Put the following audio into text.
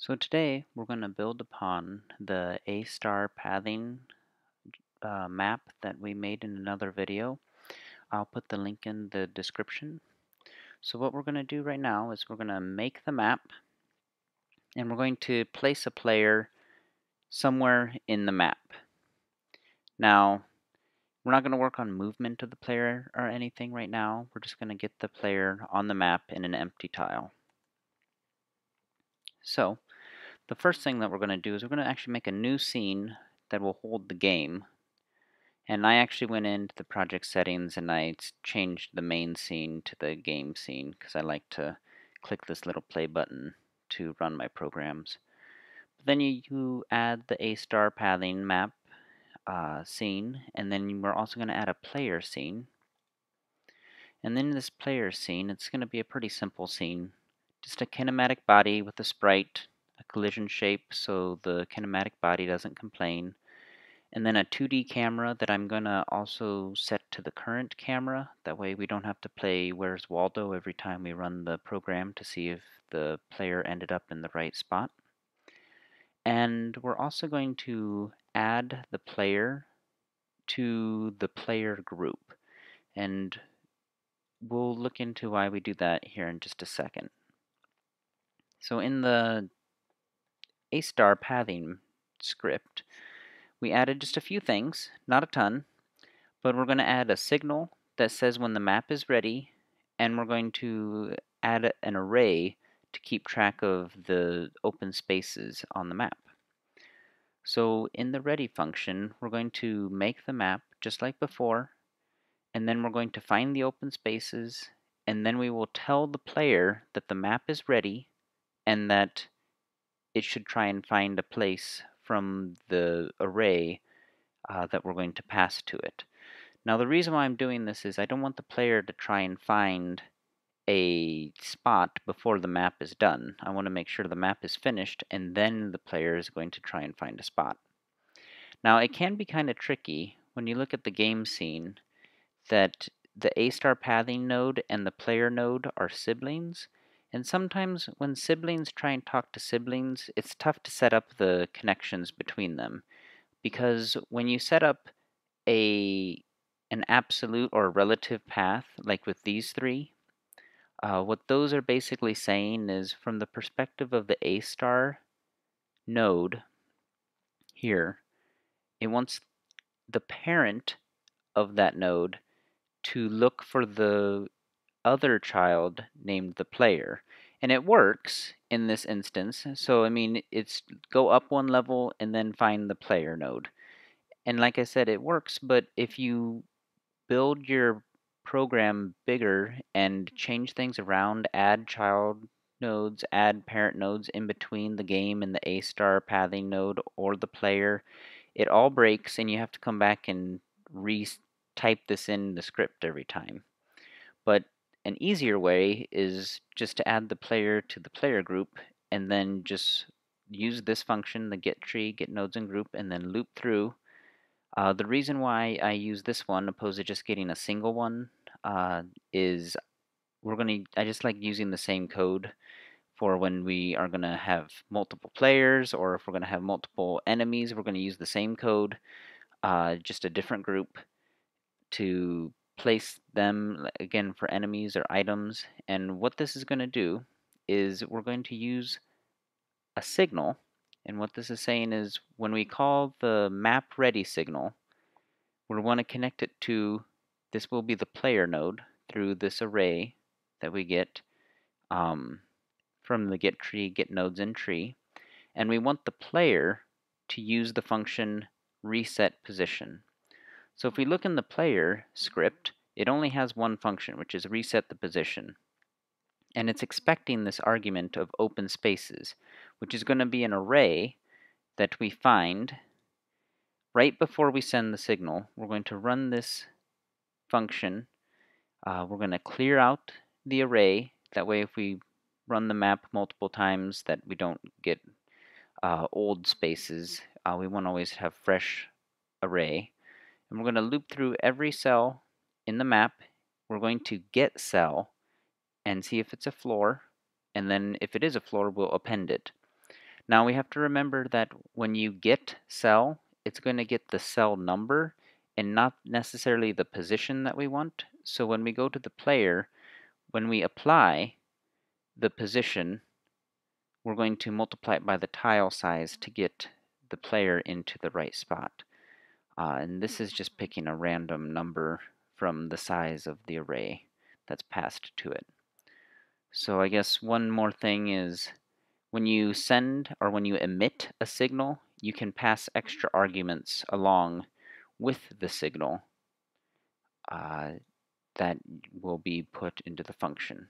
So today we're going to build upon the A-star pathing uh, map that we made in another video. I'll put the link in the description. So what we're going to do right now is we're going to make the map and we're going to place a player somewhere in the map. Now we're not going to work on movement of the player or anything right now. We're just going to get the player on the map in an empty tile. So the first thing that we're going to do is we're going to actually make a new scene that will hold the game. And I actually went into the project settings and I changed the main scene to the game scene because I like to click this little play button to run my programs. But then you, you add the A-star pathing map uh, scene and then we're also going to add a player scene. And then this player scene, it's going to be a pretty simple scene. Just a kinematic body with a sprite a collision shape so the kinematic body doesn't complain. And then a 2D camera that I'm going to also set to the current camera. That way we don't have to play Where's Waldo every time we run the program to see if the player ended up in the right spot. And we're also going to add the player to the player group. And we'll look into why we do that here in just a second. So in the a-star pathing script, we added just a few things, not a ton, but we're going to add a signal that says when the map is ready, and we're going to add an array to keep track of the open spaces on the map. So in the ready function, we're going to make the map just like before, and then we're going to find the open spaces, and then we will tell the player that the map is ready and that it should try and find a place from the array uh, that we're going to pass to it. Now the reason why I'm doing this is I don't want the player to try and find a spot before the map is done. I want to make sure the map is finished and then the player is going to try and find a spot. Now it can be kind of tricky when you look at the game scene that the A-star pathing node and the player node are siblings and sometimes when siblings try and talk to siblings, it's tough to set up the connections between them. Because when you set up a an absolute or relative path, like with these three, uh, what those are basically saying is from the perspective of the A star node here, it wants the parent of that node to look for the other child named the player. And it works in this instance. So, I mean, it's go up one level and then find the player node. And like I said, it works, but if you build your program bigger and change things around, add child nodes, add parent nodes in between the game and the A star pathing node or the player, it all breaks and you have to come back and re-type this in the script every time. But an easier way is just to add the player to the player group and then just use this function, the get tree, get nodes in group, and then loop through. Uh, the reason why I use this one opposed to just getting a single one uh, is we're going to, I just like using the same code for when we are going to have multiple players or if we're going to have multiple enemies, we're going to use the same code, uh, just a different group to place them again for enemies or items and what this is going to do is we're going to use a signal and what this is saying is when we call the map ready signal we want to connect it to this will be the player node through this array that we get um, from the get tree get nodes in tree and we want the player to use the function reset position so if we look in the player script, it only has one function, which is reset the position. And it's expecting this argument of open spaces, which is going to be an array that we find right before we send the signal. We're going to run this function. Uh, we're going to clear out the array. That way if we run the map multiple times that we don't get uh, old spaces. Uh, we want to always have fresh array. And we're going to loop through every cell in the map. We're going to get cell and see if it's a floor. And then if it is a floor, we'll append it. Now we have to remember that when you get cell, it's going to get the cell number and not necessarily the position that we want. So when we go to the player, when we apply the position, we're going to multiply it by the tile size to get the player into the right spot. Uh, and this is just picking a random number from the size of the array that's passed to it. So I guess one more thing is when you send or when you emit a signal, you can pass extra arguments along with the signal uh, that will be put into the function.